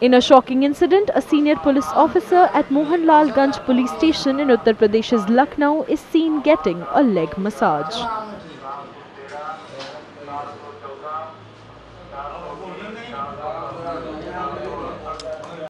In a shocking incident, a senior police officer at Mohanlal Ganj police station in Uttar Pradesh's Lucknow is seen getting a leg massage.